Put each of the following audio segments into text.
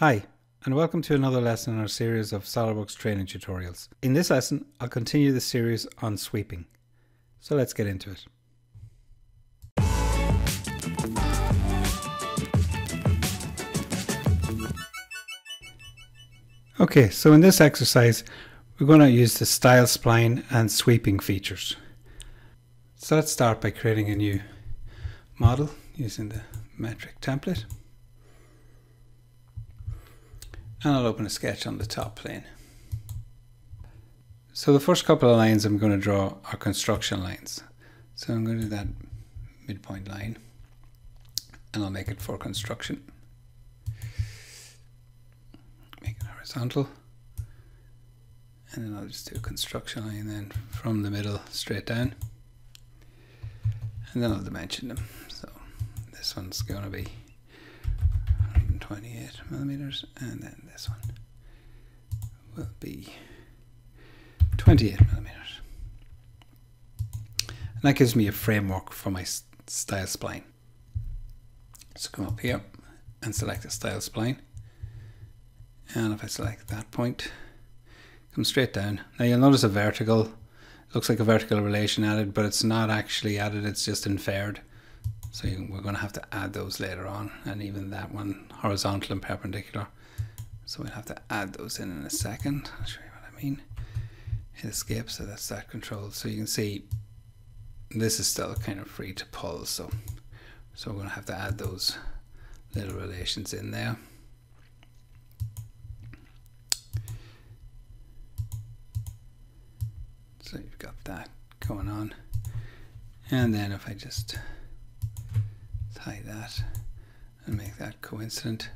Hi, and welcome to another lesson in our series of SOLIDWORKS training tutorials. In this lesson, I'll continue the series on sweeping. So let's get into it. Okay, so in this exercise, we're going to use the style spline and sweeping features. So let's start by creating a new model using the metric template. And I'll open a sketch on the top plane. So the first couple of lines I'm going to draw are construction lines. So I'm going to do that midpoint line and I'll make it for construction. Make it horizontal and then I'll just do a construction line then from the middle straight down and then I'll dimension them. So this one's going to be 28 millimeters and then this one will be 28 millimeters. And that gives me a framework for my style spline. So come up here and select a style spline. And if I select that point come straight down. Now you'll notice a vertical looks like a vertical relation added but it's not actually added it's just inferred so we're going to have to add those later on, and even that one horizontal and perpendicular. So we'll have to add those in in a second. I'll show you what I mean. Hit escape, so that's that control. So you can see this is still kind of free to pull. So, so we're going to have to add those little relations in there. So you've got that going on. And then if I just hide that and make that coincident.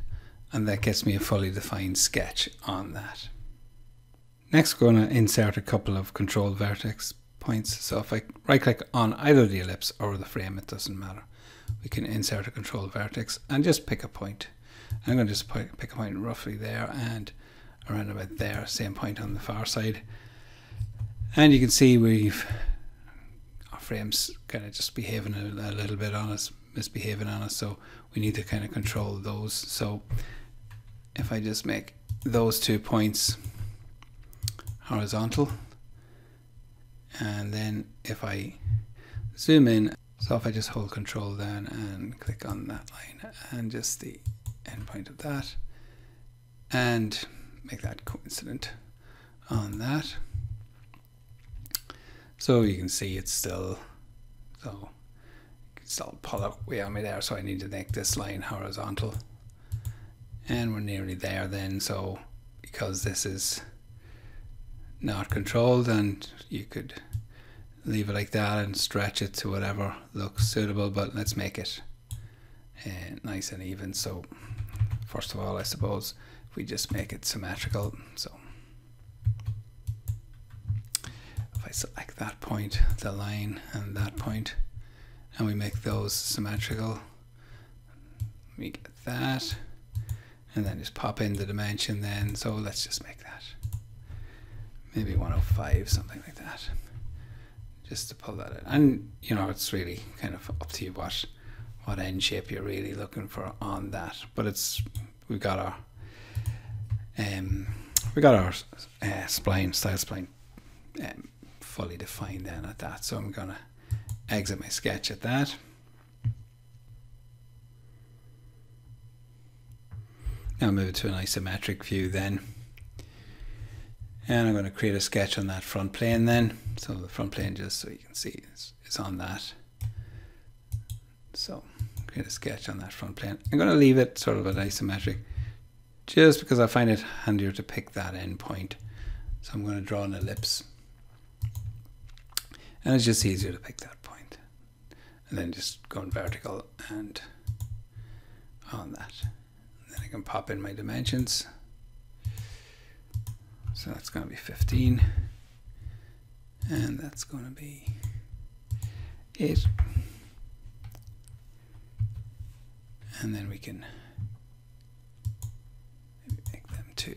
And that gets me a fully defined sketch on that. Next we're going to insert a couple of control vertex points. So if I right click on either the ellipse or the frame it doesn't matter. We can insert a control vertex and just pick a point. I'm going to just pick a point roughly there and around about there same point on the far side. And you can see we've our frames kind of just behaving a, a little bit on us misbehaving on us so we need to kind of control those. So if I just make those two points horizontal and then if I zoom in so if I just hold control down and click on that line and just the endpoint of that and make that coincident on that. So you can see it's still so still pull it way on me there so I need to make this line horizontal. And we're nearly there then so because this is not controlled and you could leave it like that and stretch it to whatever looks suitable but let's make it uh, nice and even. So first of all I suppose we just make it symmetrical so. If I select that point the line and that point and we make those symmetrical. We get that. And then just pop in the dimension then. So let's just make that. Maybe 105 something like that. Just to pull that in. And you know it's really kind of up to you what what end shape you're really looking for on that. But it's we've got our um we got our uh, spline style spline um, fully defined then at that. So I'm gonna exit my sketch at that. Now move it to an isometric view then. And I'm going to create a sketch on that front plane then. So the front plane just so you can see is, is on that. So create a sketch on that front plane. I'm going to leave it sort of at isometric just because I find it handier to pick that end point. So I'm going to draw an ellipse. And it's just easier to pick that and then just going vertical and on that. And then I can pop in my dimensions. So that's going to be 15 and that's going to be 8 and then we can make them two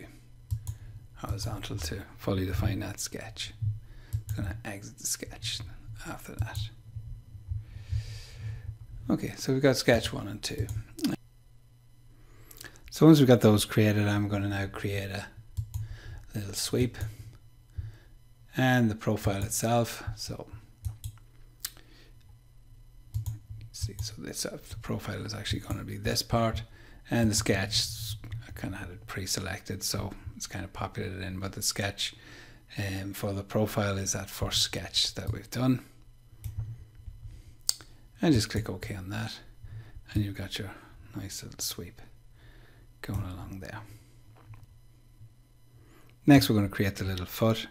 horizontal to fully define that sketch. I'm going to exit the sketch after that. Okay, so we've got sketch one and two. So once we've got those created, I'm going to now create a little sweep and the profile itself. So see, so this uh, the profile is actually going to be this part and the sketch I kind of had it pre-selected so it's kind of populated in but the sketch um, for the profile is that first sketch that we've done and just click OK on that. And you've got your nice little sweep going along there. Next we're going to create the little foot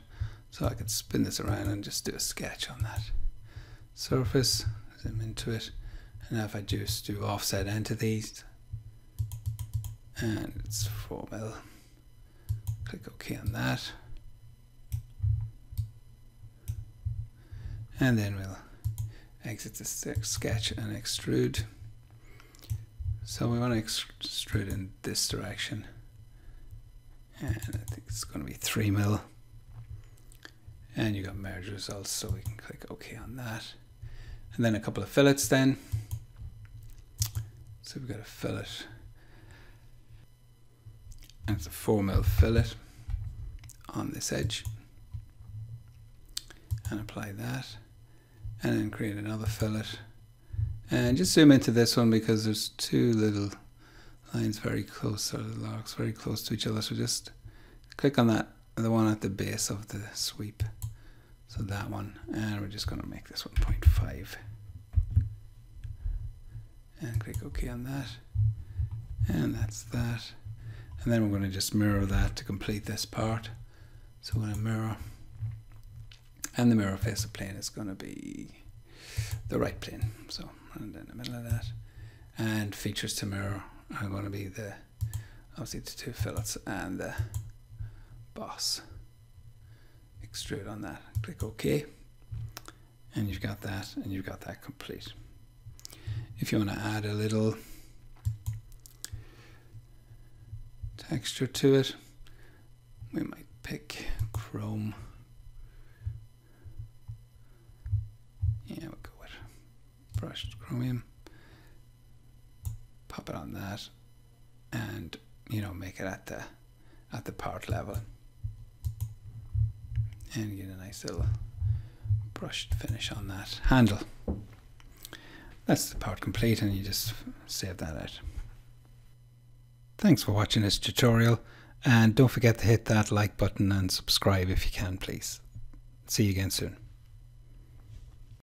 so I can spin this around and just do a sketch on that surface zoom into it. And now if I just do offset entities and it's 4 mil. Click OK on that. And then we'll exit the sketch and extrude. So we want to extrude in this direction. And I think it's going to be 3 mil. And you got merge results so we can click OK on that. And then a couple of fillets then. So we've got a fillet. And it's a 4 mil fillet on this edge. And apply that and then create another fillet. And just zoom into this one because there's two little lines very close or the arcs very close to each other. So just click on that the one at the base of the sweep. So that one. And we're just going to make this 1.5 and click OK on that. And that's that. And then we're going to just mirror that to complete this part. So we're going to mirror and the mirror face of plane is going to be the right plane. So and in the middle of that. And features to mirror are going to be the obviously the two fillets and the boss. Extrude on that. Click OK. And you've got that and you've got that complete. If you want to add a little texture to it we might pick chrome brushed chromium pop it on that and you know make it at the at the part level and get a nice little brushed finish on that handle that's the part complete and you just save that out Thanks for watching this tutorial and don't forget to hit that like button and subscribe if you can please. See you again soon.